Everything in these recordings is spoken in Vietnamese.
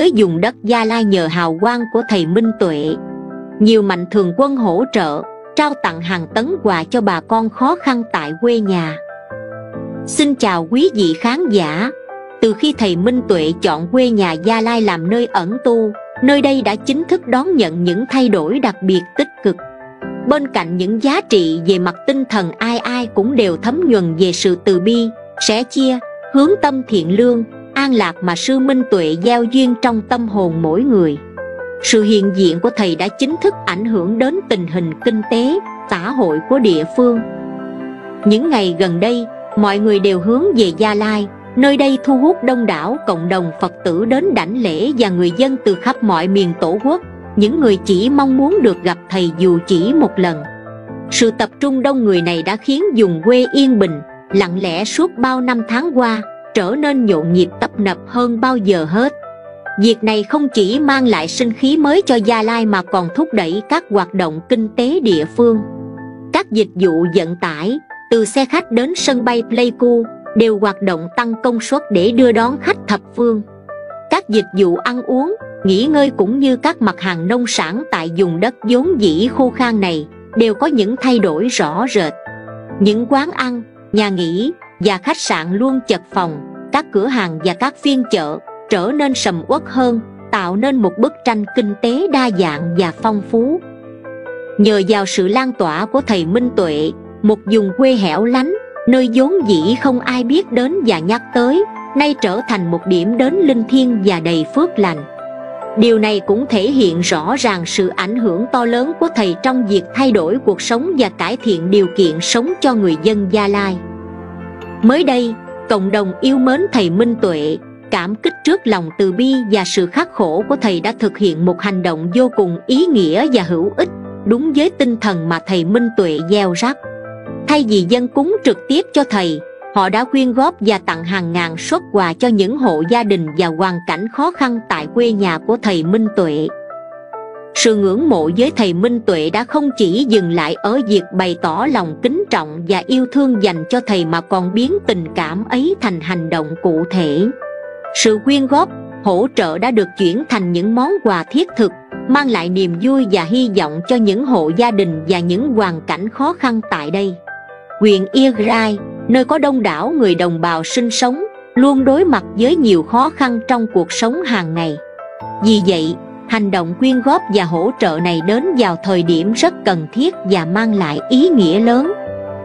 giới dùng đất Gia Lai nhờ hào quang của thầy Minh Tuệ. Nhiều mạnh thường quân hỗ trợ, trao tặng hàng tấn quà cho bà con khó khăn tại quê nhà. Xin chào quý vị khán giả. Từ khi thầy Minh Tuệ chọn quê nhà Gia Lai làm nơi ẩn tu, nơi đây đã chính thức đón nhận những thay đổi đặc biệt tích cực. Bên cạnh những giá trị về mặt tinh thần ai ai cũng đều thấm nhuần về sự từ bi, sẻ chia, hướng tâm thiện lương, an lạc mà sư Minh Tuệ gieo duyên trong tâm hồn mỗi người. Sự hiện diện của thầy đã chính thức ảnh hưởng đến tình hình kinh tế, xã hội của địa phương. Những ngày gần đây, mọi người đều hướng về Gia Lai, nơi đây thu hút đông đảo cộng đồng Phật tử đến đảnh lễ và người dân từ khắp mọi miền tổ quốc, những người chỉ mong muốn được gặp thầy dù chỉ một lần. Sự tập trung đông người này đã khiến vùng quê yên bình, lặng lẽ suốt bao năm tháng qua, trở nên nhộn nhịp tấp nập hơn bao giờ hết. Việc này không chỉ mang lại sinh khí mới cho Gia Lai mà còn thúc đẩy các hoạt động kinh tế địa phương. Các dịch vụ vận tải, từ xe khách đến sân bay Pleiku, đều hoạt động tăng công suất để đưa đón khách thập phương. Các dịch vụ ăn uống, nghỉ ngơi cũng như các mặt hàng nông sản tại vùng đất vốn dĩ khô khan này đều có những thay đổi rõ rệt. Những quán ăn, nhà nghỉ và khách sạn luôn chật phòng, các cửa hàng và các phiên chợ trở nên sầm uất hơn, tạo nên một bức tranh kinh tế đa dạng và phong phú. Nhờ vào sự lan tỏa của thầy Minh Tuệ, một vùng quê hẻo lánh, nơi vốn dĩ không ai biết đến và nhắc tới, nay trở thành một điểm đến linh thiêng và đầy phước lành. Điều này cũng thể hiện rõ ràng sự ảnh hưởng to lớn của thầy trong việc thay đổi cuộc sống và cải thiện điều kiện sống cho người dân Gia Lai. Mới đây, cộng đồng yêu mến thầy Minh Tuệ, cảm kích trước lòng từ bi và sự khắc khổ của thầy đã thực hiện một hành động vô cùng ý nghĩa và hữu ích, đúng với tinh thần mà thầy Minh Tuệ gieo rắc. Thay vì dân cúng trực tiếp cho thầy, họ đã quyên góp và tặng hàng ngàn suất quà cho những hộ gia đình và hoàn cảnh khó khăn tại quê nhà của thầy Minh Tuệ. Sự ngưỡng mộ với thầy Minh Tuệ đã không chỉ dừng lại ở việc bày tỏ lòng kính trọng và yêu thương dành cho thầy mà còn biến tình cảm ấy thành hành động cụ thể. Sự quyên góp, hỗ trợ đã được chuyển thành những món quà thiết thực, mang lại niềm vui và hy vọng cho những hộ gia đình và những hoàn cảnh khó khăn tại đây. Quyền Iagrai, nơi có đông đảo người đồng bào sinh sống, luôn đối mặt với nhiều khó khăn trong cuộc sống hàng ngày. Vì vậy, hành động quyên góp và hỗ trợ này đến vào thời điểm rất cần thiết và mang lại ý nghĩa lớn.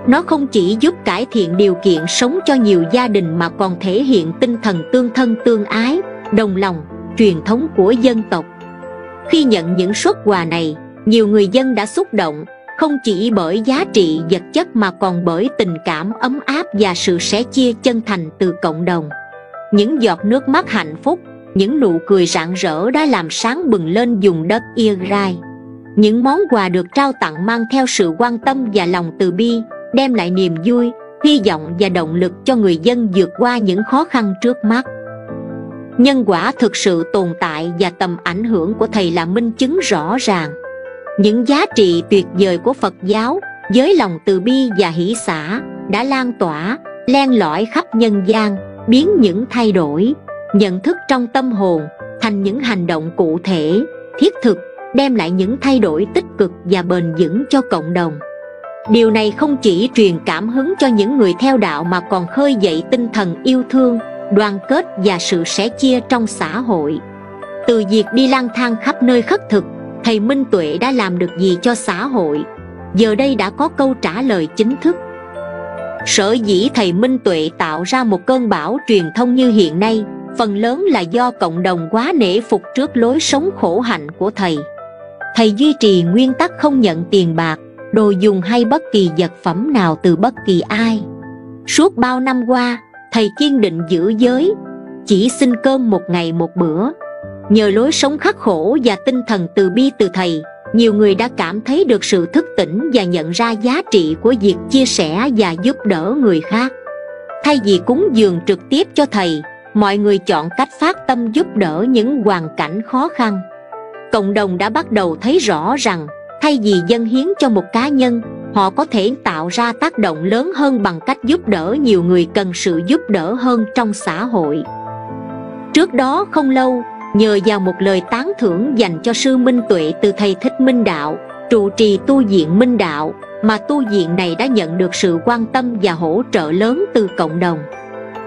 Nó không chỉ giúp cải thiện điều kiện sống cho nhiều gia đình mà còn thể hiện tinh thần tương thân tương ái, đồng lòng, truyền thống của dân tộc. Khi nhận những suất quà này, nhiều người dân đã xúc động, không chỉ bởi giá trị vật chất mà còn bởi tình cảm ấm áp và sự sẻ chia chân thành từ cộng đồng. Những giọt nước mắt hạnh phúc những nụ cười rạng rỡ đã làm sáng bừng lên vùng đất Iagrai. Những món quà được trao tặng mang theo sự quan tâm và lòng từ bi, đem lại niềm vui, hy vọng và động lực cho người dân vượt qua những khó khăn trước mắt. Nhân quả thực sự tồn tại và tầm ảnh hưởng của Thầy là minh chứng rõ ràng. Những giá trị tuyệt vời của Phật giáo với lòng từ bi và hỷ xả đã lan tỏa, len lỏi khắp nhân gian, biến những thay đổi nhận thức trong tâm hồn, thành những hành động cụ thể, thiết thực, đem lại những thay đổi tích cực và bền vững cho cộng đồng. Điều này không chỉ truyền cảm hứng cho những người theo đạo mà còn khơi dậy tinh thần yêu thương, đoàn kết và sự sẻ chia trong xã hội. Từ việc đi lang thang khắp nơi khất thực, thầy minh tuệ đã làm được gì cho xã hội? Giờ đây đã có câu trả lời chính thức. Sở dĩ thầy minh tuệ tạo ra một cơn bão truyền thông như hiện nay phần lớn là do cộng đồng quá nể phục trước lối sống khổ hạnh của thầy. Thầy duy trì nguyên tắc không nhận tiền bạc, đồ dùng hay bất kỳ vật phẩm nào từ bất kỳ ai. Suốt bao năm qua, thầy kiên định giữ giới, chỉ xin cơm một ngày một bữa. Nhờ lối sống khắc khổ và tinh thần từ bi từ thầy, nhiều người đã cảm thấy được sự thức tỉnh và nhận ra giá trị của việc chia sẻ và giúp đỡ người khác. Thay vì cúng dường trực tiếp cho thầy mọi người chọn cách phát tâm giúp đỡ những hoàn cảnh khó khăn. Cộng đồng đã bắt đầu thấy rõ rằng, thay vì dân hiến cho một cá nhân, họ có thể tạo ra tác động lớn hơn bằng cách giúp đỡ nhiều người cần sự giúp đỡ hơn trong xã hội. Trước đó không lâu, nhờ vào một lời tán thưởng dành cho sư minh tuệ từ thầy thích minh đạo, trụ trì tu viện minh đạo, mà tu viện này đã nhận được sự quan tâm và hỗ trợ lớn từ cộng đồng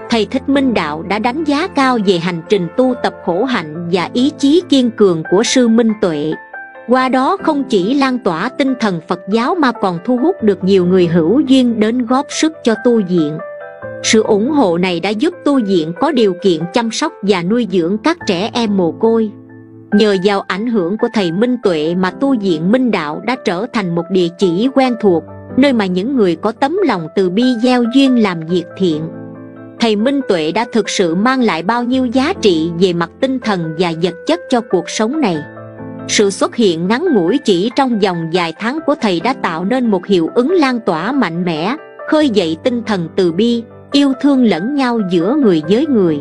thầy thích minh đạo đã đánh giá cao về hành trình tu tập khổ hạnh và ý chí kiên cường của sư minh tuệ. Qua đó không chỉ lan tỏa tinh thần phật giáo mà còn thu hút được nhiều người hữu duyên đến góp sức cho tu viện. Sự ủng hộ này đã giúp tu viện có điều kiện chăm sóc và nuôi dưỡng các trẻ em mồ côi. Nhờ vào ảnh hưởng của thầy minh tuệ mà tu viện minh đạo đã trở thành một địa chỉ quen thuộc, nơi mà những người có tấm lòng từ bi gieo duyên làm việc thiện thầy minh tuệ đã thực sự mang lại bao nhiêu giá trị về mặt tinh thần và vật chất cho cuộc sống này? Sự xuất hiện ngắn ngủi chỉ trong vòng vài tháng của thầy đã tạo nên một hiệu ứng lan tỏa mạnh mẽ, khơi dậy tinh thần từ bi, yêu thương lẫn nhau giữa người với người.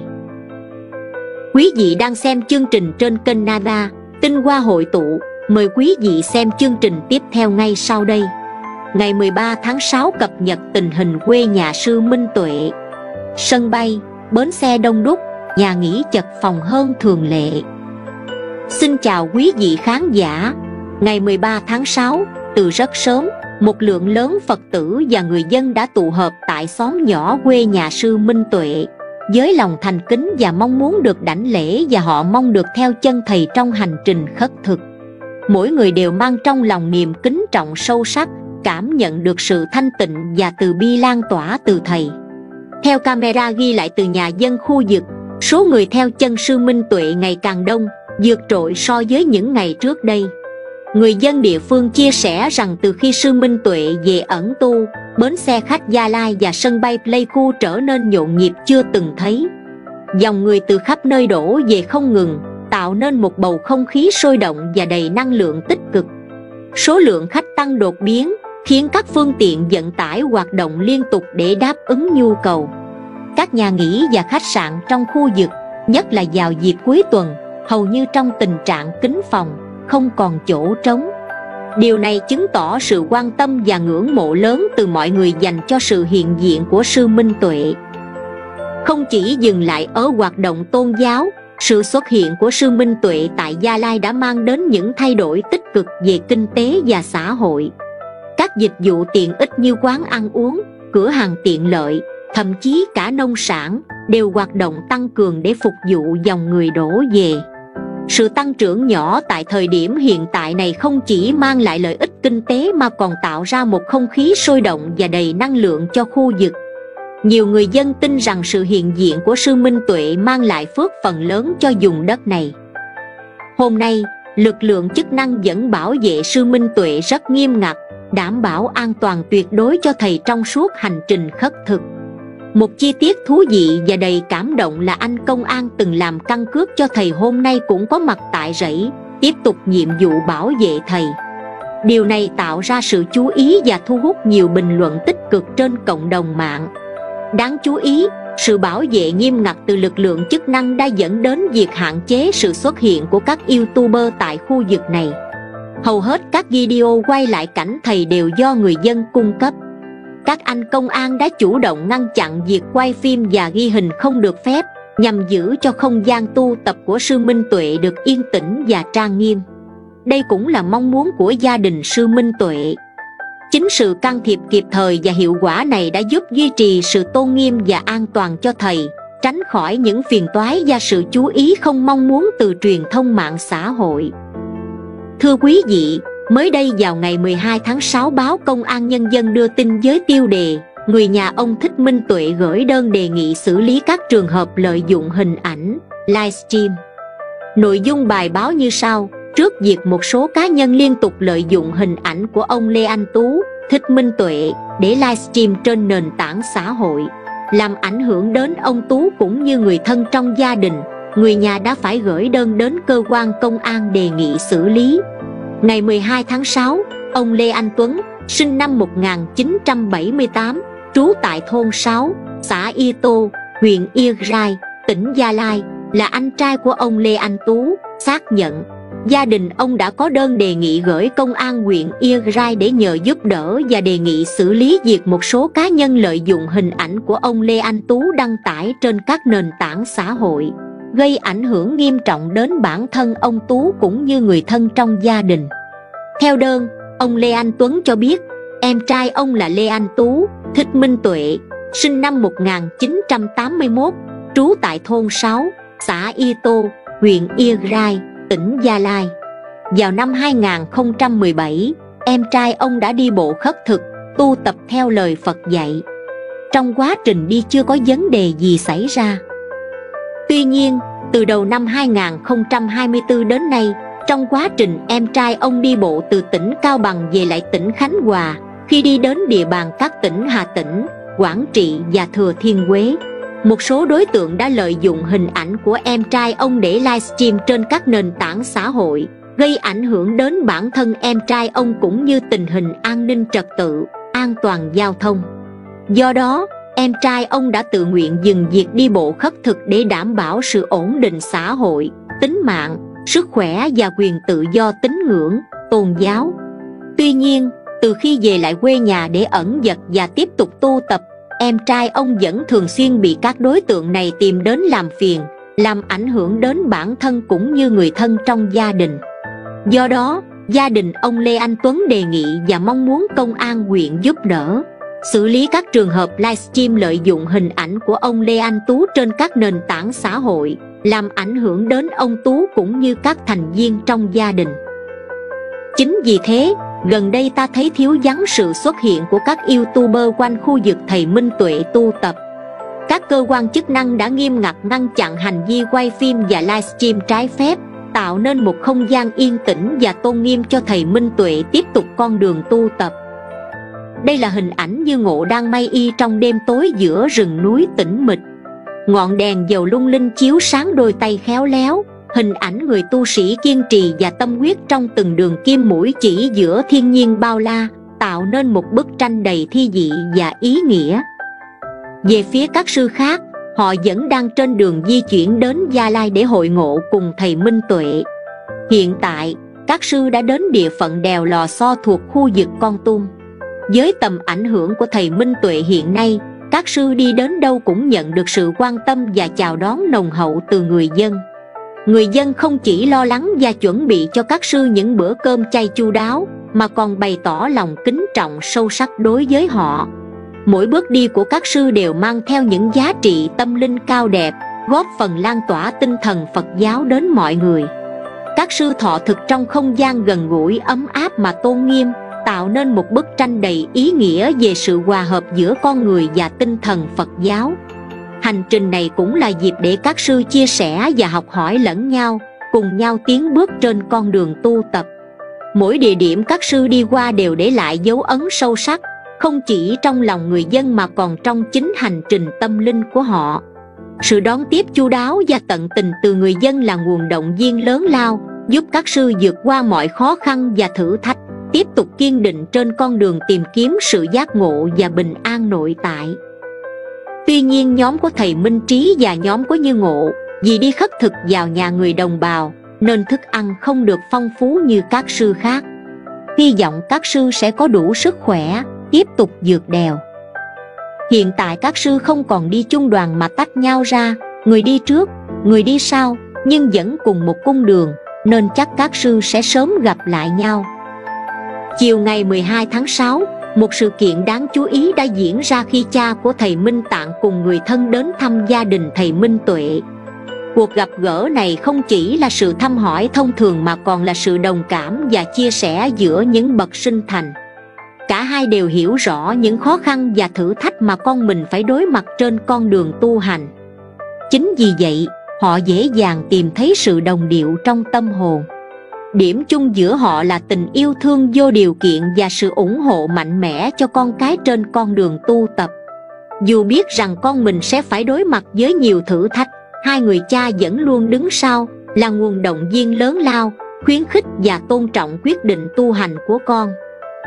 Quý vị đang xem chương trình trên kênh nada, tinh hoa hội tụ. Mời quý vị xem chương trình tiếp theo ngay sau đây. Ngày 13 tháng 6 cập nhật tình hình quê nhà sư Minh Tuệ sân bay bến xe đông đúc nhà nghỉ chật phòng hơn thường lệ. Xin chào quý vị khán giả. Ngày 13 tháng 6, từ rất sớm, một lượng lớn Phật tử và người dân đã tụ hợp tại xóm nhỏ quê nhà sư Minh Tuệ với lòng thành kính và mong muốn được đảnh lễ và họ mong được theo chân thầy trong hành trình khất thực. Mỗi người đều mang trong lòng niềm kính trọng sâu sắc cảm nhận được sự thanh tịnh và từ bi lan tỏa từ thầy theo camera ghi lại từ nhà dân khu vực, số người theo chân sư minh tuệ ngày càng đông, vượt trội so với những ngày trước đây. Người dân địa phương chia sẻ rằng từ khi sư minh tuệ về ẩn tu, bến xe khách gia lai và sân bay pleiku trở nên nhộn nhịp chưa từng thấy. Dòng người từ khắp nơi đổ về không ngừng, tạo nên một bầu không khí sôi động và đầy năng lượng tích cực. Số lượng khách tăng đột biến khiến các phương tiện vận tải hoạt động liên tục để đáp ứng nhu cầu. Các nhà nghỉ và khách sạn trong khu vực, nhất là vào dịp cuối tuần, hầu như trong tình trạng kín phòng, không còn chỗ trống. Điều này chứng tỏ sự quan tâm và ngưỡng mộ lớn từ mọi người dành cho sự hiện diện của sư minh tuệ. Không chỉ dừng lại ở hoạt động tôn giáo, sự xuất hiện của sư minh tuệ tại gia lai đã mang đến những thay đổi tích cực về kinh tế và xã hội các dịch vụ tiện ích như quán ăn uống, cửa hàng tiện lợi, thậm chí cả nông sản đều hoạt động tăng cường để phục vụ dòng người đổ về. Sự tăng trưởng nhỏ tại thời điểm hiện tại này không chỉ mang lại lợi ích kinh tế mà còn tạo ra một không khí sôi động và đầy năng lượng cho khu vực. Nhiều người dân tin rằng sự hiện diện của sư minh tuệ mang lại phước phần lớn cho vùng đất này. Hôm nay, lực lượng chức năng vẫn bảo vệ sư minh tuệ rất nghiêm ngặt đảm bảo an toàn tuyệt đối cho thầy trong suốt hành trình khất thực. Một chi tiết thú vị và đầy cảm động là anh công an từng làm căn cước cho thầy hôm nay cũng có mặt tại rẫy, tiếp tục nhiệm vụ bảo vệ thầy. Điều này tạo ra sự chú ý và thu hút nhiều bình luận tích cực trên cộng đồng mạng. Đáng chú ý, sự bảo vệ nghiêm ngặt từ lực lượng chức năng đã dẫn đến việc hạn chế sự xuất hiện của các youtuber tại khu vực này hầu hết các video quay lại cảnh thầy đều do người dân cung cấp. Các anh công an đã chủ động ngăn chặn việc quay phim và ghi hình không được phép, nhằm giữ cho không gian tu tập của sư minh tuệ được yên tĩnh và trang nghiêm. Đây cũng là mong muốn của gia đình sư minh tuệ. Chính sự can thiệp kịp thời và hiệu quả này đã giúp duy trì sự tôn nghiêm và an toàn cho thầy, tránh khỏi những phiền toái và sự chú ý không mong muốn từ truyền thông mạng xã hội thưa quý vị Mới đây vào ngày 12 tháng 6 báo Công an Nhân dân đưa tin với tiêu đề Người nhà ông Thích Minh Tuệ gửi đơn đề nghị xử lý các trường hợp lợi dụng hình ảnh, livestream. Nội dung bài báo như sau Trước việc một số cá nhân liên tục lợi dụng hình ảnh của ông Lê Anh Tú, Thích Minh Tuệ để livestream trên nền tảng xã hội làm ảnh hưởng đến ông Tú cũng như người thân trong gia đình người nhà đã phải gửi đơn đến cơ quan công an đề nghị xử lý Ngày 12 tháng 6, ông Lê Anh Tuấn, sinh năm 1978, trú tại thôn 6, xã Y Tô, huyện Y Rai, tỉnh Gia Lai, là anh trai của ông Lê Anh Tú, xác nhận gia đình ông đã có đơn đề nghị gửi công an huyện Ia Rai để nhờ giúp đỡ và đề nghị xử lý việc một số cá nhân lợi dụng hình ảnh của ông Lê Anh Tú đăng tải trên các nền tảng xã hội gây ảnh hưởng nghiêm trọng đến bản thân ông Tú cũng như người thân trong gia đình. Theo đơn, ông Lê Anh Tuấn cho biết, em trai ông là Lê Anh Tú, Thích Minh Tuệ, sinh năm 1981, trú tại thôn 6, xã Y Tô, huyện Iagrai, tỉnh Gia Lai. Vào năm 2017, em trai ông đã đi bộ khất thực, tu tập theo lời Phật dạy. Trong quá trình đi chưa có vấn đề gì xảy ra. Tuy nhiên, từ đầu năm 2024 đến nay, trong quá trình em trai ông đi bộ từ tỉnh Cao Bằng về lại tỉnh Khánh Hòa, khi đi đến địa bàn các tỉnh Hà Tĩnh, Quảng Trị và Thừa Thiên Huế, một số đối tượng đã lợi dụng hình ảnh của em trai ông để livestream trên các nền tảng xã hội, gây ảnh hưởng đến bản thân em trai ông cũng như tình hình an ninh trật tự, an toàn giao thông. Do đó, em trai ông đã tự nguyện dừng việc đi bộ khất thực để đảm bảo sự ổn định xã hội, tính mạng, sức khỏe và quyền tự do tín ngưỡng, tôn giáo. Tuy nhiên, từ khi về lại quê nhà để ẩn dật và tiếp tục tu tập, em trai ông vẫn thường xuyên bị các đối tượng này tìm đến làm phiền, làm ảnh hưởng đến bản thân cũng như người thân trong gia đình. Do đó, gia đình ông Lê Anh Tuấn đề nghị và mong muốn công an huyện giúp đỡ xử lý các trường hợp livestream lợi dụng hình ảnh của ông Lê Anh Tú trên các nền tảng xã hội, làm ảnh hưởng đến ông Tú cũng như các thành viên trong gia đình. Chính vì thế, gần đây ta thấy thiếu vắng sự xuất hiện của các youtuber quanh khu vực thầy Minh Tuệ tu tập. Các cơ quan chức năng đã nghiêm ngặt ngăn chặn hành vi quay phim và livestream trái phép, tạo nên một không gian yên tĩnh và tôn nghiêm cho thầy Minh Tuệ tiếp tục con đường tu tập. Đây là hình ảnh như ngộ đang may y trong đêm tối giữa rừng núi tĩnh mịch. Ngọn đèn dầu lung linh chiếu sáng đôi tay khéo léo Hình ảnh người tu sĩ kiên trì và tâm huyết trong từng đường kim mũi chỉ giữa thiên nhiên bao la Tạo nên một bức tranh đầy thi dị và ý nghĩa. Về phía các sư khác, họ vẫn đang trên đường di chuyển đến Gia Lai để hội ngộ cùng thầy Minh Tuệ. Hiện tại, các sư đã đến địa phận đèo Lò So thuộc khu vực Con Tum với tầm ảnh hưởng của thầy Minh Tuệ hiện nay, các sư đi đến đâu cũng nhận được sự quan tâm và chào đón nồng hậu từ người dân. Người dân không chỉ lo lắng và chuẩn bị cho các sư những bữa cơm chay chu đáo, mà còn bày tỏ lòng kính trọng sâu sắc đối với họ. Mỗi bước đi của các sư đều mang theo những giá trị tâm linh cao đẹp, góp phần lan tỏa tinh thần Phật giáo đến mọi người. Các sư thọ thực trong không gian gần gũi ấm áp mà tôn nghiêm, tạo nên một bức tranh đầy ý nghĩa về sự hòa hợp giữa con người và tinh thần Phật giáo. Hành trình này cũng là dịp để các sư chia sẻ và học hỏi lẫn nhau, cùng nhau tiến bước trên con đường tu tập. Mỗi địa điểm các sư đi qua đều để lại dấu ấn sâu sắc, không chỉ trong lòng người dân mà còn trong chính hành trình tâm linh của họ. Sự đón tiếp chu đáo và tận tình từ người dân là nguồn động viên lớn lao, giúp các sư vượt qua mọi khó khăn và thử thách tiếp tục kiên định trên con đường tìm kiếm sự giác ngộ và bình an nội tại. Tuy nhiên nhóm của thầy minh trí và nhóm của như ngộ, vì đi khất thực vào nhà người đồng bào, nên thức ăn không được phong phú như các sư khác. Hy vọng các sư sẽ có đủ sức khỏe, tiếp tục dược đèo. Hiện tại các sư không còn đi chung đoàn mà tách nhau ra, người đi trước, người đi sau, nhưng vẫn cùng một cung đường, nên chắc các sư sẽ sớm gặp lại nhau. Chiều ngày 12 tháng 6, một sự kiện đáng chú ý đã diễn ra khi cha của thầy Minh Tạng cùng người thân đến thăm gia đình thầy Minh Tuệ. Cuộc gặp gỡ này không chỉ là sự thăm hỏi thông thường mà còn là sự đồng cảm và chia sẻ giữa những bậc sinh thành. Cả hai đều hiểu rõ những khó khăn và thử thách mà con mình phải đối mặt trên con đường tu hành. Chính vì vậy, họ dễ dàng tìm thấy sự đồng điệu trong tâm hồn điểm chung giữa họ là tình yêu thương vô điều kiện và sự ủng hộ mạnh mẽ cho con cái trên con đường tu tập. Dù biết rằng con mình sẽ phải đối mặt với nhiều thử thách, hai người cha vẫn luôn đứng sau, là nguồn động viên lớn lao, khuyến khích và tôn trọng quyết định tu hành của con.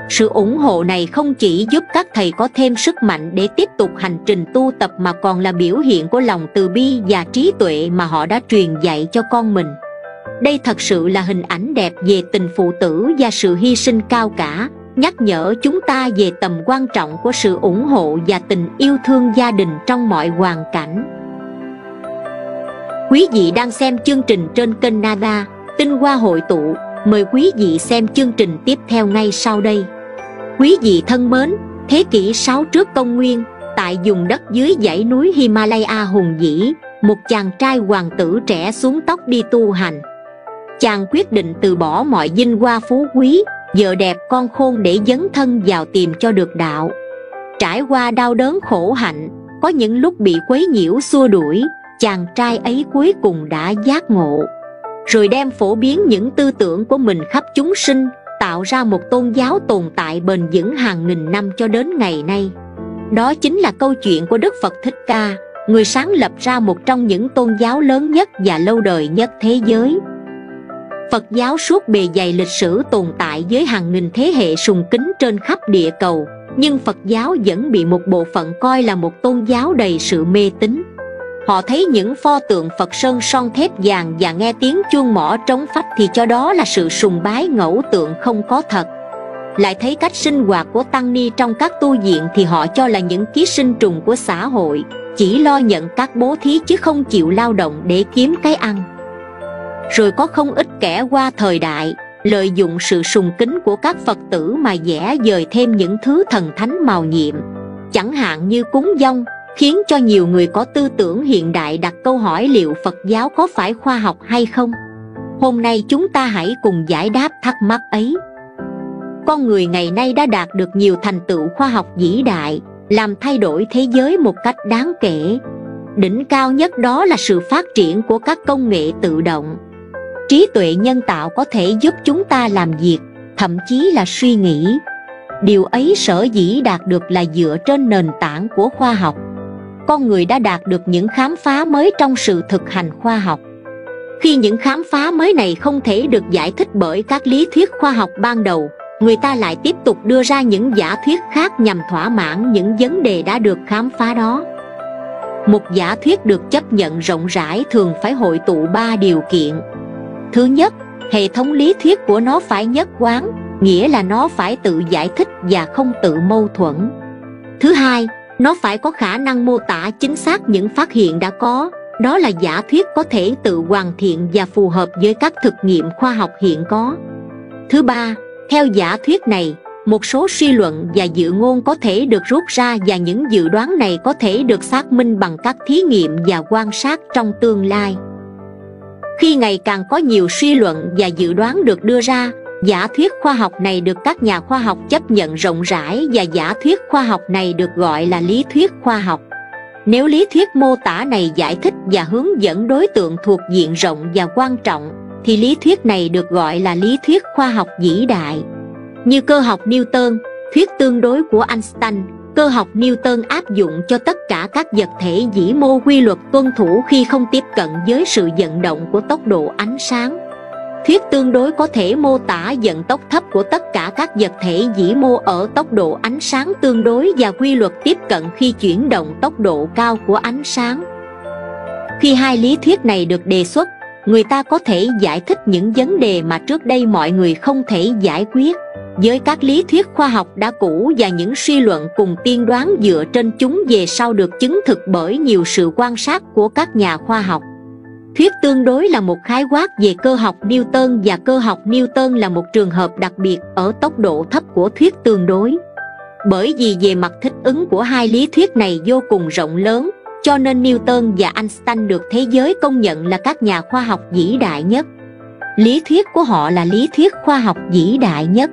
Sự ủng hộ này không chỉ giúp các thầy có thêm sức mạnh để tiếp tục hành trình tu tập mà còn là biểu hiện của lòng từ bi và trí tuệ mà họ đã truyền dạy cho con mình đây thật sự là hình ảnh đẹp về tình phụ tử và sự hy sinh cao cả nhắc nhở chúng ta về tầm quan trọng của sự ủng hộ và tình yêu thương gia đình trong mọi hoàn cảnh Quý vị đang xem chương trình trên kênh Nada, tinh hoa hội tụ, mời quý vị xem chương trình tiếp theo ngay sau đây. Quý vị thân mến, thế kỷ 6 trước công nguyên, tại vùng đất dưới dãy núi Himalaya hùng vĩ, một chàng trai hoàng tử trẻ xuống tóc đi tu hành. Chàng quyết định từ bỏ mọi vinh hoa phú quý, vợ đẹp con khôn để dấn thân vào tìm cho được đạo. Trải qua đau đớn khổ hạnh, có những lúc bị quấy nhiễu xua đuổi, chàng trai ấy cuối cùng đã giác ngộ. Rồi đem phổ biến những tư tưởng của mình khắp chúng sinh tạo ra một tôn giáo tồn tại bền vững hàng nghìn năm cho đến ngày nay. Đó chính là câu chuyện của đức phật thích ca người sáng lập ra một trong những tôn giáo lớn nhất và lâu đời nhất thế giới phật giáo suốt bề dày lịch sử tồn tại với hàng nghìn thế hệ sùng kính trên khắp địa cầu, nhưng phật giáo vẫn bị một bộ phận coi là một tôn giáo đầy sự mê tín. Họ thấy những pho tượng phật sơn son thép vàng và nghe tiếng chuông mỏ trống phách thì cho đó là sự sùng bái ngẫu tượng không có thật. Lại thấy cách sinh hoạt của tăng ni trong các tu viện thì họ cho là những ký sinh trùng của xã hội, chỉ lo nhận các bố thí chứ không chịu lao động để kiếm cái ăn rồi có không ít kẻ qua thời đại, lợi dụng sự sùng kính của các phật tử mà vẽ dời thêm những thứ thần thánh màu nhiệm. Chẳng hạn như cúng dông, khiến cho nhiều người có tư tưởng hiện đại đặt câu hỏi liệu phật giáo có phải khoa học hay không. Hôm nay chúng ta hãy cùng giải đáp thắc mắc ấy. Con người ngày nay đã đạt được nhiều thành tựu khoa học vĩ đại, làm thay đổi thế giới một cách đáng kể. Đỉnh cao nhất đó là sự phát triển của các công nghệ tự động trí tuệ nhân tạo có thể giúp chúng ta làm việc, thậm chí là suy nghĩ. Điều ấy sở dĩ đạt được là dựa trên nền tảng của khoa học. Con người đã đạt được những khám phá mới trong sự thực hành khoa học. Khi những khám phá mới này không thể được giải thích bởi các lý thuyết khoa học ban đầu, người ta lại tiếp tục đưa ra những giả thuyết khác nhằm thỏa mãn những vấn đề đã được khám phá đó. Một giả thuyết được chấp nhận rộng rãi thường phải hội tụ ba điều kiện thứ nhất, hệ thống lý thuyết của nó phải nhất quán, nghĩa là nó phải tự giải thích và không tự mâu thuẫn. Thứ hai, nó phải có khả năng mô tả chính xác những phát hiện đã có. Đó là giả thuyết có thể tự hoàn thiện và phù hợp với các thực nghiệm khoa học hiện có. Thứ ba, theo giả thuyết này, một số suy luận và dự ngôn có thể được rút ra và những dự đoán này có thể được xác minh bằng các thí nghiệm và quan sát trong tương lai khi ngày càng có nhiều suy luận và dự đoán được đưa ra, giả thuyết khoa học này được các nhà khoa học chấp nhận rộng rãi và giả thuyết khoa học này được gọi là lý thuyết khoa học. Nếu lý thuyết mô tả này giải thích và hướng dẫn đối tượng thuộc diện rộng và quan trọng, thì lý thuyết này được gọi là lý thuyết khoa học vĩ đại. Như cơ học newton, thuyết tương đối của einstein cơ học newton áp dụng cho tất cả các vật thể dĩ mô quy luật tuân thủ khi không tiếp cận với sự vận động của tốc độ ánh sáng. Thuyết tương đối có thể mô tả vận tốc thấp của tất cả các vật thể dĩ mô ở tốc độ ánh sáng tương đối và quy luật tiếp cận khi chuyển động tốc độ cao của ánh sáng. Khi hai lý thuyết này được đề xuất, người ta có thể giải thích những vấn đề mà trước đây mọi người không thể giải quyết với các lý thuyết khoa học đã cũ và những suy luận cùng tiên đoán dựa trên chúng về sau được chứng thực bởi nhiều sự quan sát của các nhà khoa học Thuyết tương đối là một khái quát về cơ học Newton và cơ học Newton là một trường hợp đặc biệt ở tốc độ thấp của thuyết tương đối. Bởi vì về mặt thích ứng của hai lý thuyết này vô cùng rộng lớn, cho nên Newton và Einstein được thế giới công nhận là các nhà khoa học vĩ đại nhất. Lý thuyết của họ là lý thuyết khoa học vĩ đại nhất.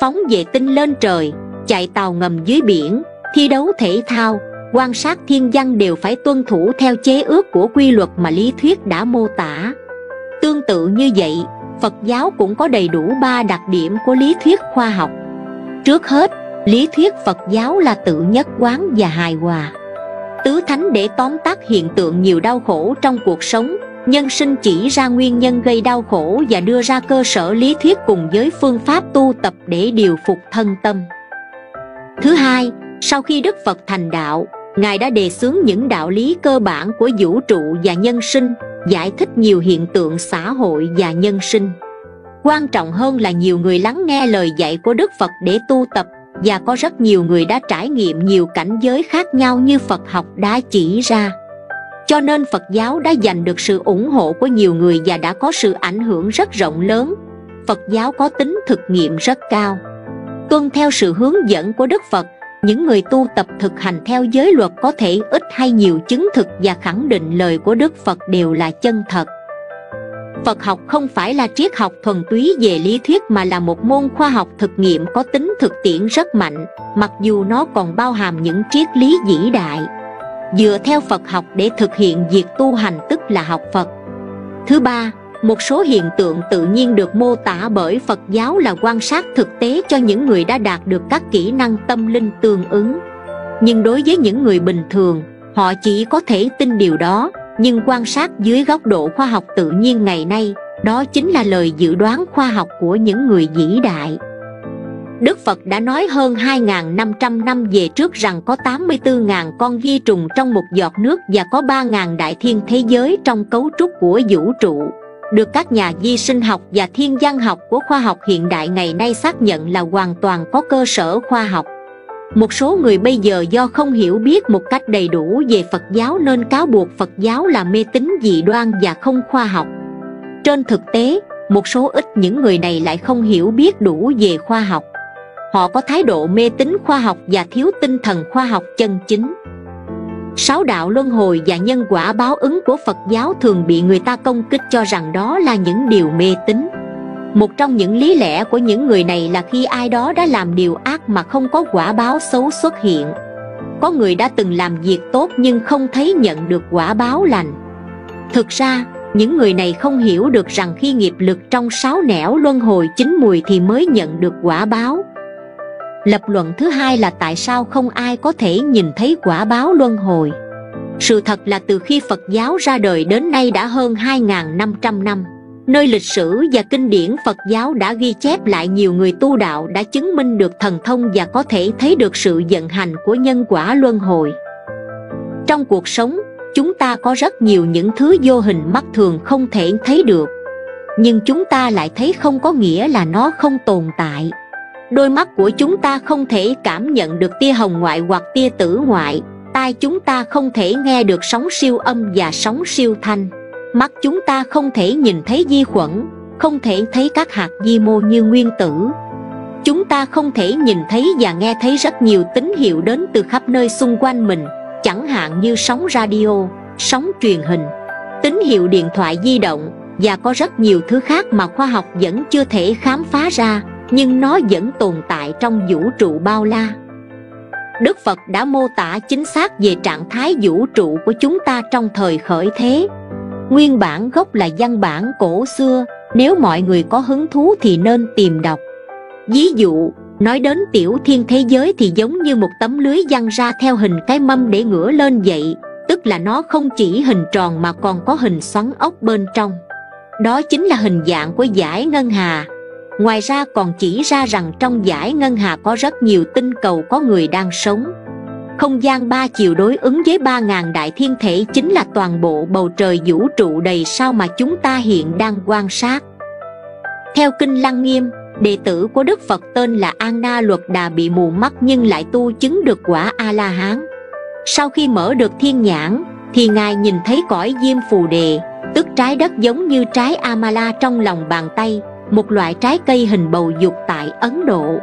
Phóng vệ tinh lên trời, chạy tàu ngầm dưới biển, thi đấu thể thao, quan sát thiên văn đều phải tuân thủ theo chế ước của quy luật mà lý thuyết đã mô tả. Tương tự như vậy phật giáo cũng có đầy đủ ba đặc điểm của lý thuyết khoa học. Trước hết lý thuyết phật giáo là tự nhất quán và hài hòa. Tứ thánh để tóm tắt hiện tượng nhiều đau khổ trong cuộc sống nhân sinh chỉ ra nguyên nhân gây đau khổ và đưa ra cơ sở lý thuyết cùng với phương pháp tu tập để điều phục thân tâm. Thứ hai, sau khi đức phật thành đạo, ngài đã đề xướng những đạo lý cơ bản của vũ trụ và nhân sinh, giải thích nhiều hiện tượng xã hội và nhân sinh. Quan trọng hơn là nhiều người lắng nghe lời dạy của đức phật để tu tập, và có rất nhiều người đã trải nghiệm nhiều cảnh giới khác nhau như phật học đã chỉ ra cho nên phật giáo đã giành được sự ủng hộ của nhiều người và đã có sự ảnh hưởng rất rộng lớn. Phật giáo có tính thực nghiệm rất cao. Tuân theo sự hướng dẫn của đức phật, những người tu tập thực hành theo giới luật có thể ít hay nhiều chứng thực và khẳng định lời của đức phật đều là chân thật. Phật học không phải là triết học thuần túy về lý thuyết mà là một môn khoa học thực nghiệm có tính thực tiễn rất mạnh, mặc dù nó còn bao hàm những triết lý vĩ đại dựa theo phật học để thực hiện việc tu hành tức là học phật. Thứ ba, một số hiện tượng tự nhiên được mô tả bởi phật giáo là quan sát thực tế cho những người đã đạt được các kỹ năng tâm linh tương ứng. Nhưng đối với những người bình thường, họ chỉ có thể tin điều đó, nhưng quan sát dưới góc độ khoa học tự nhiên ngày nay, đó chính là lời dự đoán khoa học của những người vĩ đại. Đức Phật đã nói hơn 2.500 năm về trước rằng có 84.000 con vi trùng trong một giọt nước và có 3.000 đại thiên thế giới trong cấu trúc của vũ trụ. Được các nhà di sinh học và thiên văn học của khoa học hiện đại ngày nay xác nhận là hoàn toàn có cơ sở khoa học. Một số người bây giờ do không hiểu biết một cách đầy đủ về phật giáo nên cáo buộc phật giáo là mê tín dị đoan và không khoa học. Trên thực tế, một số ít những người này lại không hiểu biết đủ về khoa học họ có thái độ mê tín khoa học và thiếu tinh thần khoa học chân chính. Sáu đạo luân hồi và nhân quả báo ứng của phật giáo thường bị người ta công kích cho rằng đó là những điều mê tín. Một trong những lý lẽ của những người này là khi ai đó đã làm điều ác mà không có quả báo xấu xuất hiện. Có người đã từng làm việc tốt nhưng không thấy nhận được quả báo lành. Thực ra, những người này không hiểu được rằng khi nghiệp lực trong sáu nẻo luân hồi chín mùi thì mới nhận được quả báo lập luận thứ hai là tại sao không ai có thể nhìn thấy quả báo luân hồi. Sự thật là từ khi phật giáo ra đời đến nay đã hơn 2.500 năm, nơi lịch sử và kinh điển phật giáo đã ghi chép lại nhiều người tu đạo đã chứng minh được thần thông và có thể thấy được sự vận hành của nhân quả luân hồi. Trong cuộc sống, chúng ta có rất nhiều những thứ vô hình mắt thường không thể thấy được, nhưng chúng ta lại thấy không có nghĩa là nó không tồn tại đôi mắt của chúng ta không thể cảm nhận được tia hồng ngoại hoặc tia tử ngoại, tai chúng ta không thể nghe được sóng siêu âm và sóng siêu thanh. Mắt chúng ta không thể nhìn thấy vi khuẩn, không thể thấy các hạt di-mô như nguyên tử. Chúng ta không thể nhìn thấy và nghe thấy rất nhiều tín hiệu đến từ khắp nơi xung quanh mình, chẳng hạn như sóng radio, sóng truyền hình, tín hiệu điện thoại di động, và có rất nhiều thứ khác mà khoa học vẫn chưa thể khám phá ra nhưng nó vẫn tồn tại trong vũ trụ bao la. Đức phật đã mô tả chính xác về trạng thái vũ trụ của chúng ta trong thời khởi thế. Nguyên bản gốc là văn bản cổ xưa, nếu mọi người có hứng thú thì nên tìm đọc. Ví dụ, nói đến tiểu thiên thế giới thì giống như một tấm lưới văng ra theo hình cái mâm để ngửa lên vậy tức là nó không chỉ hình tròn mà còn có hình xoắn ốc bên trong. Đó chính là hình dạng của giải ngân hà ngoài ra còn chỉ ra rằng trong giải ngân hà có rất nhiều tinh cầu có người đang sống. Không gian ba chiều đối ứng với ba ngàn đại thiên thể chính là toàn bộ bầu trời vũ trụ đầy sao mà chúng ta hiện đang quan sát. Theo kinh lăng nghiêm, đệ tử của đức phật tên là an na luật đà bị mù mắt nhưng lại tu chứng được quả a la hán sau khi mở được thiên nhãn, thì ngài nhìn thấy cõi diêm phù đề, tức trái đất giống như trái amala trong lòng bàn tay một loại trái cây hình bầu dục tại Ấn Độ.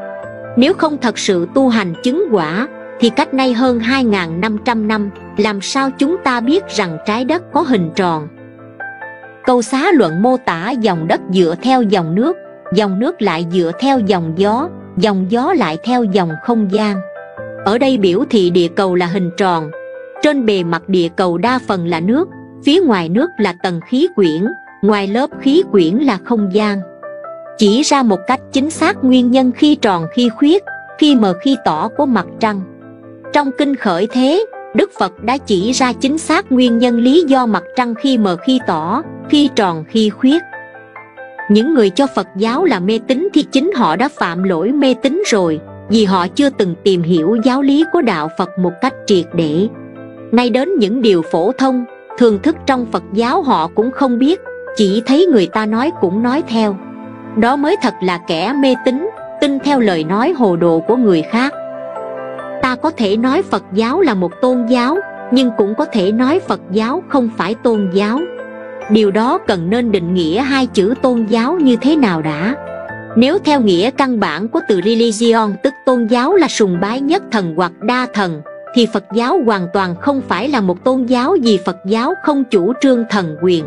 Nếu không thật sự tu hành chứng quả, thì cách nay hơn 2.500 năm, làm sao chúng ta biết rằng trái đất có hình tròn? Câu xá luận mô tả dòng đất dựa theo dòng nước, dòng nước lại dựa theo dòng gió, dòng gió lại theo dòng không gian. Ở đây biểu thị địa cầu là hình tròn, trên bề mặt địa cầu đa phần là nước, phía ngoài nước là tầng khí quyển, ngoài lớp khí quyển là không gian chỉ ra một cách chính xác nguyên nhân khi tròn khi khuyết, khi mờ khi tỏ của mặt trăng. Trong kinh khởi thế, đức phật đã chỉ ra chính xác nguyên nhân lý do mặt trăng khi mờ khi tỏ, khi tròn khi khuyết. Những người cho phật giáo là mê tín thì chính họ đã phạm lỗi mê tín rồi, vì họ chưa từng tìm hiểu giáo lý của đạo phật một cách triệt để. Ngay đến những điều phổ thông thường thức trong phật giáo họ cũng không biết, chỉ thấy người ta nói cũng nói theo đó mới thật là kẻ mê tín, tin theo lời nói hồ đồ của người khác. Ta có thể nói phật giáo là một tôn giáo, nhưng cũng có thể nói phật giáo không phải tôn giáo. Điều đó cần nên định nghĩa hai chữ tôn giáo như thế nào đã. Nếu theo nghĩa căn bản của từ religion, tức tôn giáo là sùng bái nhất thần hoặc đa thần, thì phật giáo hoàn toàn không phải là một tôn giáo vì phật giáo không chủ trương thần quyền.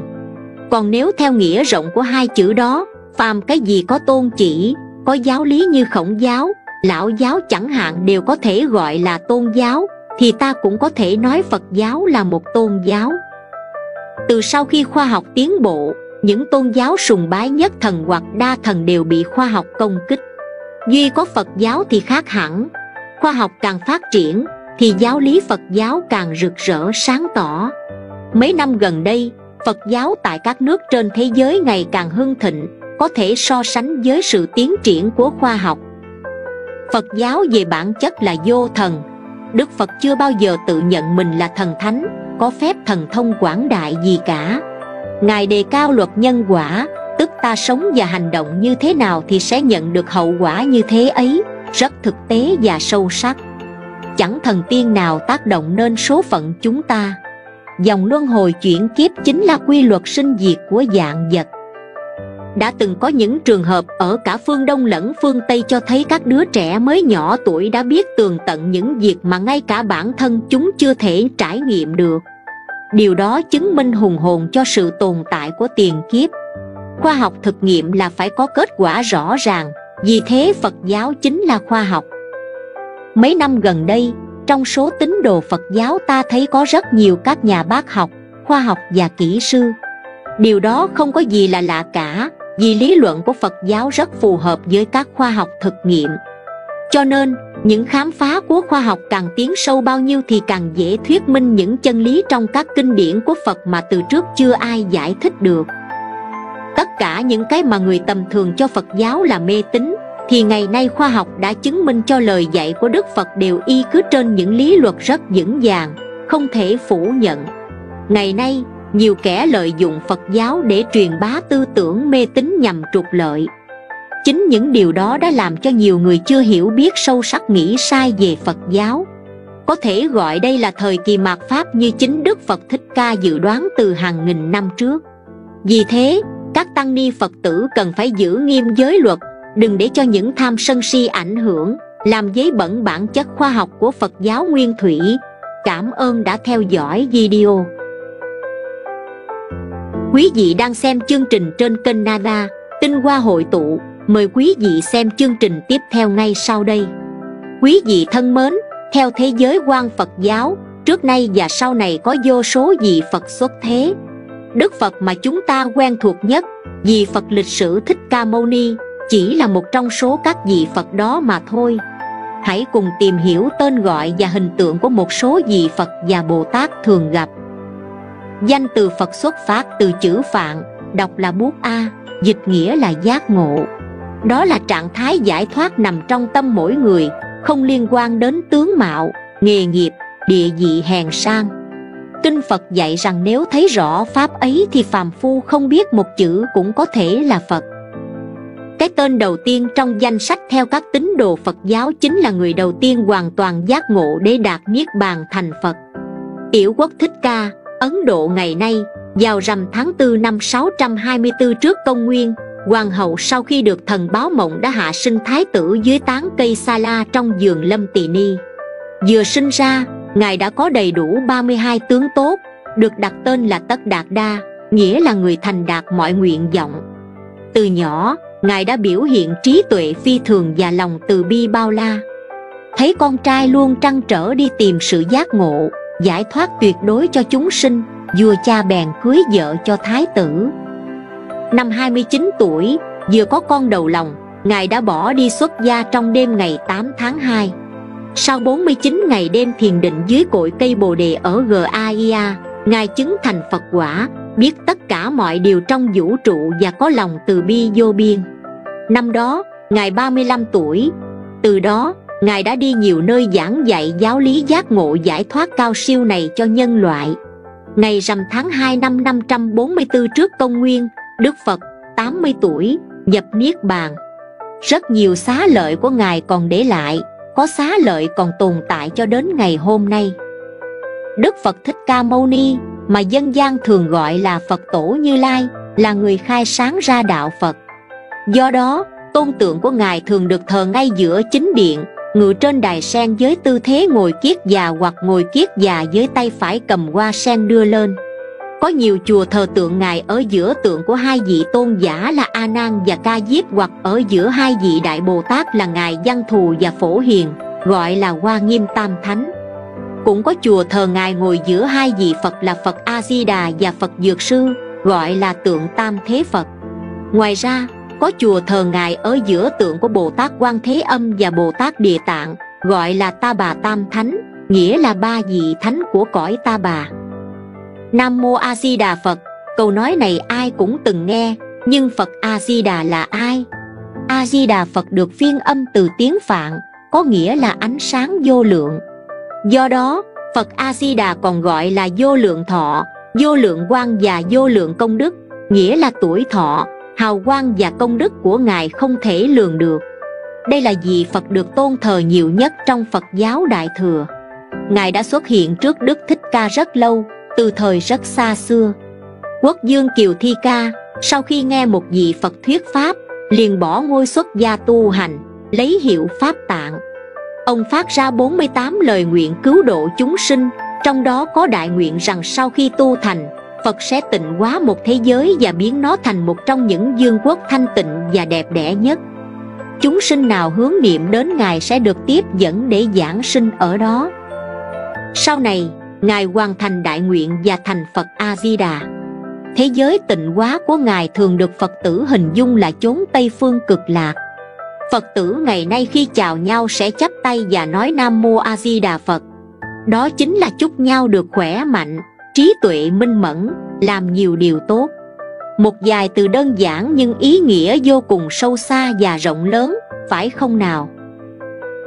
Còn nếu theo nghĩa rộng của hai chữ đó phàm cái gì có tôn chỉ, có giáo lý như khổng giáo, lão giáo chẳng hạn đều có thể gọi là tôn giáo, thì ta cũng có thể nói phật giáo là một tôn giáo. Từ sau khi khoa học tiến bộ, những tôn giáo sùng bái nhất thần hoặc đa thần đều bị khoa học công kích. Duy có phật giáo thì khác hẳn. Khoa học càng phát triển, thì giáo lý phật giáo càng rực rỡ sáng tỏ. Mấy năm gần đây, phật giáo tại các nước trên thế giới ngày càng hưng thịnh có thể so sánh với sự tiến triển của khoa học. Phật giáo về bản chất là vô thần. Đức phật chưa bao giờ tự nhận mình là thần thánh, có phép thần thông quảng đại gì cả. Ngài đề cao luật nhân quả, tức ta sống và hành động như thế nào thì sẽ nhận được hậu quả như thế ấy, rất thực tế và sâu sắc. Chẳng thần tiên nào tác động nên số phận chúng ta. Dòng luân hồi chuyển kiếp chính là quy luật sinh diệt của dạng vật đã từng có những trường hợp ở cả phương đông lẫn phương tây cho thấy các đứa trẻ mới nhỏ tuổi đã biết tường tận những việc mà ngay cả bản thân chúng chưa thể trải nghiệm được. Điều đó chứng minh hùng hồn cho sự tồn tại của tiền kiếp. Khoa học thực nghiệm là phải có kết quả rõ ràng, vì thế phật giáo chính là khoa học. Mấy năm gần đây, trong số tín đồ phật giáo ta thấy có rất nhiều các nhà bác học, khoa học và kỹ sư. Điều đó không có gì là lạ cả vì lý luận của phật giáo rất phù hợp với các khoa học thực nghiệm. Cho nên, những khám phá của khoa học càng tiến sâu bao nhiêu thì càng dễ thuyết minh những chân lý trong các kinh điển của phật mà từ trước chưa ai giải thích được. Tất cả những cái mà người tầm thường cho phật giáo là mê tín, thì ngày nay khoa học đã chứng minh cho lời dạy của đức phật đều y cứ trên những lý luật rất vững vàng, không thể phủ nhận. Ngày nay nhiều kẻ lợi dụng phật giáo để truyền bá tư tưởng mê tín nhằm trục lợi. Chính những điều đó đã làm cho nhiều người chưa hiểu biết sâu sắc nghĩ sai về phật giáo. Có thể gọi đây là thời kỳ mạt pháp như chính đức phật thích ca dự đoán từ hàng nghìn năm trước. Vì thế, các tăng ni phật tử cần phải giữ nghiêm giới luật, đừng để cho những tham sân si ảnh hưởng, làm giấy bẩn bản chất khoa học của phật giáo nguyên thủy. Cảm ơn đã theo dõi video quý vị đang xem chương trình trên kênh nada, tinh hoa hội tụ. Mời quý vị xem chương trình tiếp theo ngay sau đây. Quý vị thân mến, theo thế giới quan phật giáo, trước nay và sau này có vô số vị phật xuất thế. Đức phật mà chúng ta quen thuộc nhất, vị phật lịch sử thích ca mâu ni, chỉ là một trong số các vị phật đó mà thôi. Hãy cùng tìm hiểu tên gọi và hình tượng của một số vị phật và bồ tát thường gặp danh từ phật xuất phát từ chữ phạn, đọc là bút a, dịch nghĩa là giác ngộ. Đó là trạng thái giải thoát nằm trong tâm mỗi người, không liên quan đến tướng mạo, nghề nghiệp, địa vị hèn sang. Kinh phật dạy rằng nếu thấy rõ pháp ấy thì phàm phu không biết một chữ cũng có thể là phật. Cái tên đầu tiên trong danh sách theo các tín đồ phật giáo chính là người đầu tiên hoàn toàn giác ngộ để đạt niết bàn thành phật. Tiểu quốc thích ca ấn độ ngày nay, vào rằm tháng 4 năm 624 trước công nguyên, hoàng hậu sau khi được thần báo mộng đã hạ sinh thái tử dưới tán cây sa la trong giường lâm tỳ ni. Vừa sinh ra, ngài đã có đầy đủ 32 tướng tốt, được đặt tên là tất đạt đa, nghĩa là người thành đạt mọi nguyện vọng. Từ nhỏ, ngài đã biểu hiện trí tuệ phi thường và lòng từ bi bao la. Thấy con trai luôn trăn trở đi tìm sự giác ngộ giải thoát tuyệt đối cho chúng sinh, vua cha bèn cưới vợ cho thái tử. Năm 29 tuổi, vừa có con đầu lòng, ngài đã bỏ đi xuất gia trong đêm ngày 8 tháng 2 sau 49 ngày đêm thiền định dưới cội cây bồ đề ở Gaia ngài chứng thành Phật quả, biết tất cả mọi điều trong vũ trụ và có lòng từ bi vô biên. Năm đó, ngài 35 tuổi, từ đó ngài đã đi nhiều nơi giảng dạy giáo lý giác ngộ giải thoát cao siêu này cho nhân loại. Ngày rằm tháng 2 năm 544 trước công nguyên, Đức Phật 80 tuổi, nhập Niết Bàn. Rất nhiều xá lợi của Ngài còn để lại, Có xá lợi còn tồn tại cho đến ngày hôm nay. Đức phật thích ca mâu ni, mà dân gian thường gọi là phật tổ như lai, là người khai sáng ra đạo phật. Do đó, tôn tượng của ngài thường được thờ ngay giữa chính điện ngự trên đài sen với tư thế ngồi kiết già hoặc ngồi kiết già với tay phải cầm hoa sen đưa lên. Có nhiều chùa thờ tượng ngài ở giữa tượng của hai vị tôn giả là a nan và ca diếp hoặc ở giữa hai vị đại bồ tát là ngài văn thù và phổ hiền, gọi là hoa nghiêm tam thánh. Cũng có chùa thờ ngài ngồi giữa hai vị phật là phật a di đà và phật dược sư, gọi là tượng tam thế phật. Ngoài ra có chùa thờ ngài ở giữa tượng của bồ tát quan thế âm và bồ tát địa tạng, gọi là ta bà tam thánh, nghĩa là ba vị thánh của cõi ta bà. Nam mô a di đà phật, câu nói này ai cũng từng nghe, nhưng phật a di đà là ai? A di đà phật được phiên âm từ tiếng phạn, có nghĩa là ánh sáng vô lượng. Do đó, phật a di đà còn gọi là vô lượng thọ, vô lượng quang và vô lượng công đức, nghĩa là tuổi thọ hào quang và công đức của ngài không thể lường được. Đây là vị phật được tôn thờ nhiều nhất trong phật giáo đại thừa. Ngài đã xuất hiện trước đức thích ca rất lâu, từ thời rất xa xưa. Quốc dương kiều thi ca, sau khi nghe một vị phật thuyết pháp, liền bỏ ngôi xuất gia tu hành, lấy hiệu pháp tạng. Ông phát ra 48 lời nguyện cứu độ chúng sinh, trong đó có đại nguyện rằng sau khi tu thành phật sẽ tịnh hóa một thế giới và biến nó thành một trong những dương quốc thanh tịnh và đẹp đẽ nhất. Chúng sinh nào hướng niệm đến ngài sẽ được tiếp dẫn để giảng sinh ở đó. Sau này, ngài hoàn thành đại nguyện và thành phật a di đà thế giới tịnh hóa của ngài thường được phật tử hình dung là chốn tây phương cực lạc. Phật tử ngày nay khi chào nhau sẽ chắp tay và nói nam mô a di đà phật. Đó chính là chúc nhau được khỏe mạnh trí tuệ minh mẫn, làm nhiều điều tốt. Một vài từ đơn giản nhưng ý nghĩa vô cùng sâu xa và rộng lớn, phải không nào?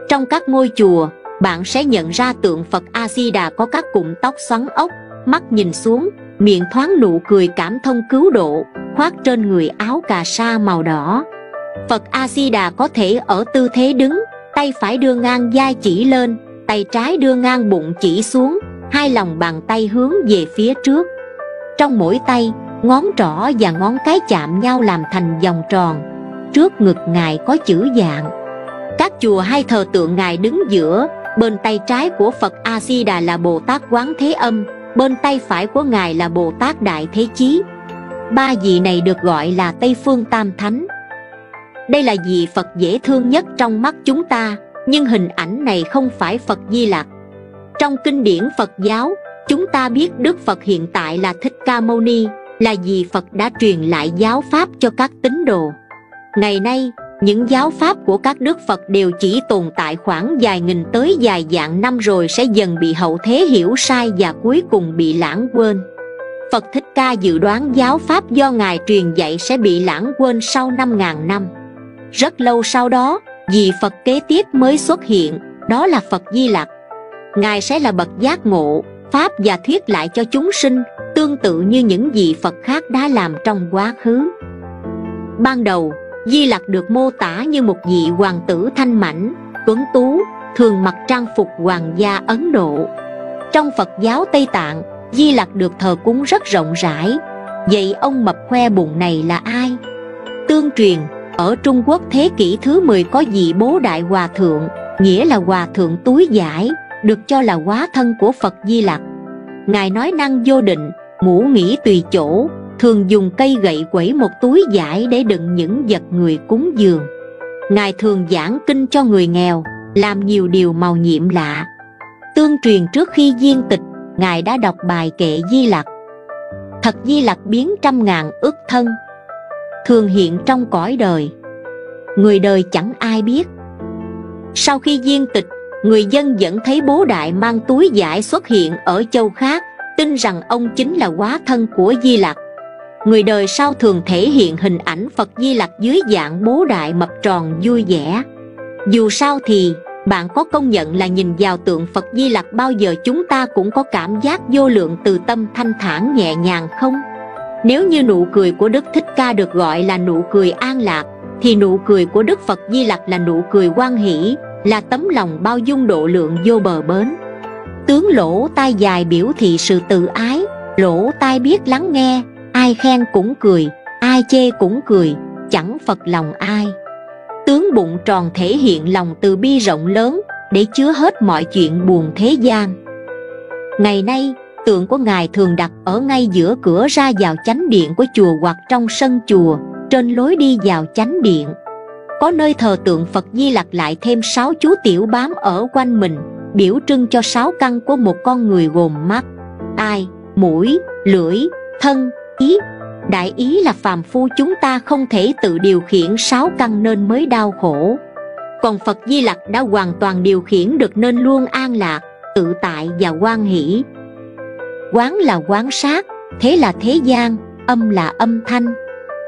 Trong các ngôi chùa, bạn sẽ nhận ra tượng phật a di đà có các cụm tóc xoắn ốc, mắt nhìn xuống, miệng thoáng nụ cười cảm thông cứu độ, khoác trên người áo cà sa màu đỏ. Phật a di đà có thể ở tư thế đứng, tay phải đưa ngang vai chỉ lên, tay trái đưa ngang bụng chỉ xuống hai lòng bàn tay hướng về phía trước. Trong mỗi tay, ngón trỏ và ngón cái chạm nhau làm thành vòng tròn. Trước ngực ngài có chữ dạng. Các chùa hay thờ tượng ngài đứng giữa, bên tay trái của phật a di đà là bồ tát quán thế âm, bên tay phải của ngài là bồ tát đại thế chí. Ba vị này được gọi là tây phương tam thánh. Đây là vị phật dễ thương nhất trong mắt chúng ta, nhưng hình ảnh này không phải phật di lặc trong kinh điển phật giáo, chúng ta biết đức phật hiện tại là thích ca mâu ni, là vì phật đã truyền lại giáo pháp cho các tín đồ. Ngày nay, những giáo pháp của các đức phật đều chỉ tồn tại khoảng vài nghìn tới vài dạng năm rồi sẽ dần bị hậu thế hiểu sai và cuối cùng bị lãng quên. Phật thích ca dự đoán giáo pháp do ngài truyền dạy sẽ bị lãng quên sau năm ngàn năm. Rất lâu sau đó, vì phật kế tiếp mới xuất hiện, đó là phật di lặc ngài sẽ là bậc giác ngộ, pháp và thuyết lại cho chúng sinh, tương tự như những vị phật khác đã làm trong quá khứ. Ban đầu, di lặc được mô tả như một vị hoàng tử thanh mảnh, tuấn tú, thường mặc trang phục hoàng gia ấn độ. Trong phật giáo tây tạng, di lặc được thờ cúng rất rộng rãi. Vậy ông mập khoe bụng này là ai? Tương truyền, ở trung quốc thế kỷ thứ 10 có vị bố đại hòa thượng, nghĩa là hòa thượng túi giải được cho là quá thân của phật di lặc. Ngài nói năng vô định ngủ nghỉ tùy chỗ, thường dùng cây gậy quẩy một túi vải để đựng những vật người cúng dường. Ngài thường giảng kinh cho người nghèo, làm nhiều điều màu nhiệm lạ. Tương truyền trước khi viên tịch, ngài đã đọc bài kệ di lặc. Thật di lặc biến trăm ngàn ức thân, thường hiện trong cõi đời. Người đời chẳng ai biết. Sau khi viên tịch người dân vẫn thấy bố đại mang túi giải xuất hiện ở châu khác, tin rằng ông chính là quá thân của di lặc. Người đời sau thường thể hiện hình ảnh phật di lặc dưới dạng bố đại mập tròn vui vẻ. Dù sao thì, bạn có công nhận là nhìn vào tượng phật di lặc bao giờ chúng ta cũng có cảm giác vô lượng từ tâm thanh thản nhẹ nhàng không? Nếu như nụ cười của đức thích ca được gọi là nụ cười an lạc, thì nụ cười của đức phật di lặc là nụ cười quan hỷ là tấm lòng bao dung độ lượng vô bờ bến. Tướng lỗ tai dài biểu thị sự tự ái, lỗ tai biết lắng nghe, ai khen cũng cười, ai chê cũng cười, chẳng phật lòng ai. Tướng bụng tròn thể hiện lòng từ bi rộng lớn, để chứa hết mọi chuyện buồn thế gian. Ngày nay, tượng của ngài thường đặt ở ngay giữa cửa ra vào chánh điện của chùa hoặc trong sân chùa, trên lối đi vào chánh điện có nơi thờ tượng phật di lặc lại thêm sáu chú tiểu bám ở quanh mình, biểu trưng cho sáu căn của một con người gồm mắt, tai, mũi, lưỡi, thân, ý. Đại ý là phàm phu chúng ta không thể tự điều khiển sáu căn nên mới đau khổ. Còn phật di lặc đã hoàn toàn điều khiển được nên luôn an lạc, tự tại và quan hỷ. Quán là quán sát, thế là thế gian, âm là âm thanh.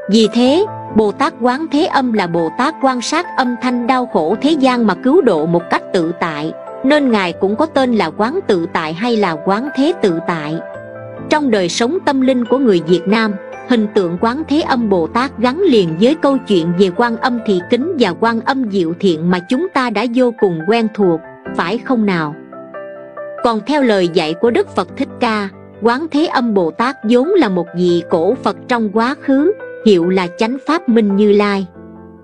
Vì thế bồ tát quán thế âm là bồ tát quan sát âm thanh đau khổ thế gian mà cứu độ một cách tự tại, nên ngài cũng có tên là quán tự tại hay là quán thế tự tại. Trong đời sống tâm linh của người việt nam, hình tượng quán thế âm bồ tát gắn liền với câu chuyện về quan âm thị kính và quan âm diệu thiện mà chúng ta đã vô cùng quen thuộc, phải không nào? Còn theo lời dạy của đức phật thích ca, quán thế âm bồ tát vốn là một vị cổ phật trong quá khứ hiệu là chánh pháp minh như lai.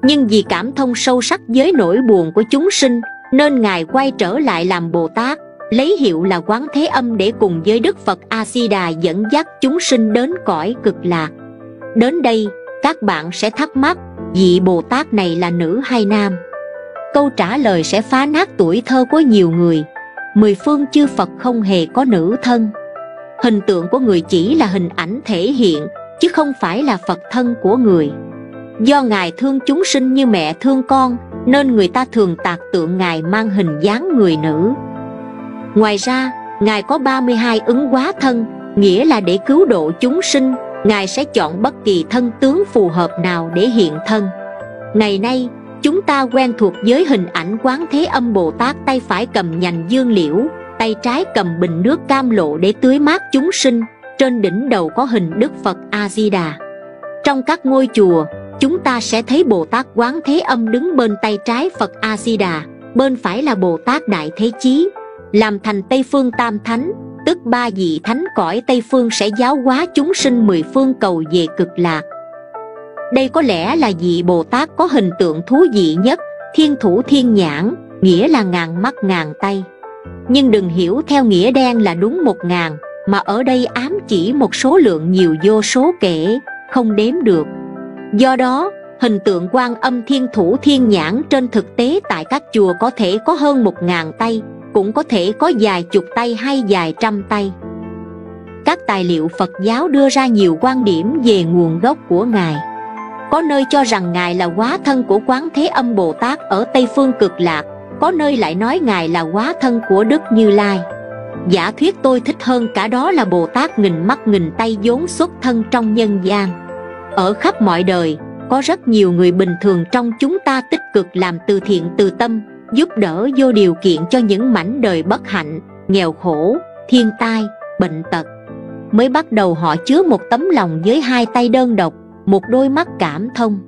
Nhưng vì cảm thông sâu sắc với nỗi buồn của chúng sinh, nên ngài quay trở lại làm bồ tát, lấy hiệu là quán thế âm để cùng với đức phật a di đà dẫn dắt chúng sinh đến cõi cực lạc. Đến đây, các bạn sẽ thắc mắc, vị bồ tát này là nữ hay nam? Câu trả lời sẽ phá nát tuổi thơ của nhiều người. Mười phương chư phật không hề có nữ thân. Hình tượng của người chỉ là hình ảnh thể hiện chứ không phải là phật thân của người. Do ngài thương chúng sinh như mẹ thương con, nên người ta thường tạc tượng ngài mang hình dáng người nữ. Ngoài ra, ngài có 32 ứng hóa thân, nghĩa là để cứu độ chúng sinh, ngài sẽ chọn bất kỳ thân tướng phù hợp nào để hiện thân. Ngày nay, chúng ta quen thuộc với hình ảnh quán thế âm bồ tát tay phải cầm nhành dương liễu, tay trái cầm bình nước cam lộ để tưới mát chúng sinh trên đỉnh đầu có hình đức phật a di đà trong các ngôi chùa, chúng ta sẽ thấy bồ tát quán thế âm đứng bên tay trái phật a di đà bên phải là bồ tát đại thế chí. Làm thành tây phương tam thánh, tức ba vị thánh cõi tây phương sẽ giáo hóa chúng sinh mười phương cầu về cực lạc. Đây có lẽ là vị bồ tát có hình tượng thú vị nhất, thiên thủ thiên nhãn, nghĩa là ngàn mắt ngàn tay. Nhưng đừng hiểu theo nghĩa đen là đúng một ngàn mà ở đây ám chỉ một số lượng nhiều vô số kể không đếm được. Do đó, hình tượng quan âm thiên thủ thiên nhãn trên thực tế tại các chùa có thể có hơn một ngàn tay, cũng có thể có vài chục tay hay vài trăm tay. Các tài liệu phật giáo đưa ra nhiều quan điểm về nguồn gốc của ngài. Có nơi cho rằng ngài là quá thân của quán thế âm bồ tát ở tây phương cực lạc, có nơi lại nói ngài là quá thân của đức như lai giả thuyết tôi thích hơn cả đó là bồ tát nghìn mắt nghìn tay vốn xuất thân trong nhân gian. Ở khắp mọi đời, có rất nhiều người bình thường trong chúng ta tích cực làm từ thiện từ tâm, giúp đỡ vô điều kiện cho những mảnh đời bất hạnh, nghèo khổ, thiên tai, bệnh tật. Mới bắt đầu họ chứa một tấm lòng với hai tay đơn độc, một đôi mắt cảm thông.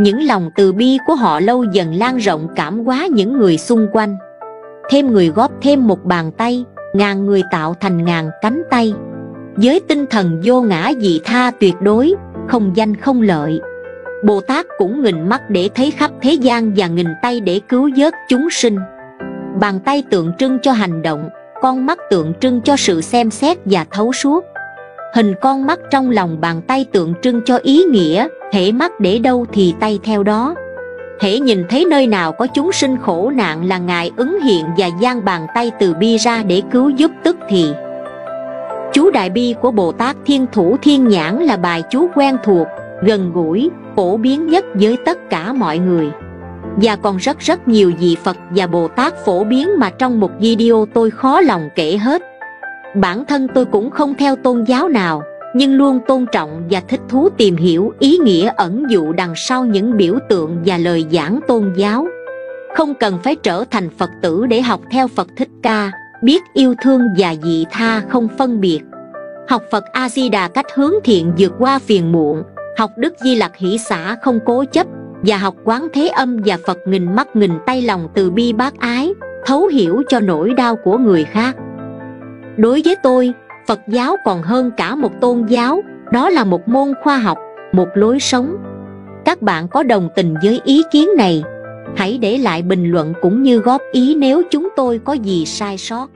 Những lòng từ bi của họ lâu dần lan rộng cảm hóa những người xung quanh. Thêm người góp thêm một bàn tay ngàn người tạo thành ngàn cánh tay. Với tinh thần vô ngã dị tha tuyệt đối, không danh không lợi. Bồ tát cũng nghìn mắt để thấy khắp thế gian và nghìn tay để cứu vớt chúng sinh. Bàn tay tượng trưng cho hành động, con mắt tượng trưng cho sự xem xét và thấu suốt. Hình con mắt trong lòng bàn tay tượng trưng cho ý nghĩa thể mắt để đâu thì tay theo đó thể nhìn thấy nơi nào có chúng sinh khổ nạn là ngài ứng hiện và giang bàn tay từ bi ra để cứu giúp tức thì. Chú đại bi của bồ tát thiên thủ thiên nhãn là bài chú quen thuộc, gần gũi, phổ biến nhất với tất cả mọi người. Và còn rất rất nhiều vị phật và bồ tát phổ biến mà trong một video tôi khó lòng kể hết. Bản thân tôi cũng không theo tôn giáo nào nhưng luôn tôn trọng và thích thú tìm hiểu ý nghĩa ẩn dụ đằng sau những biểu tượng và lời giảng tôn giáo. Không cần phải trở thành phật tử để học theo phật thích ca, biết yêu thương và dị tha không phân biệt. Học phật a di đà cách hướng thiện vượt qua phiền muộn, học đức di lặc hỷ xã không cố chấp, và học quán thế âm và phật nghìn mắt nghìn tay lòng từ bi bác ái, thấu hiểu cho nỗi đau của người khác. Đối với tôi phật giáo còn hơn cả một tôn giáo, đó là một môn khoa học, một lối sống. Các bạn có đồng tình với ý kiến này? Hãy để lại bình luận cũng như góp ý nếu chúng tôi có gì sai sót.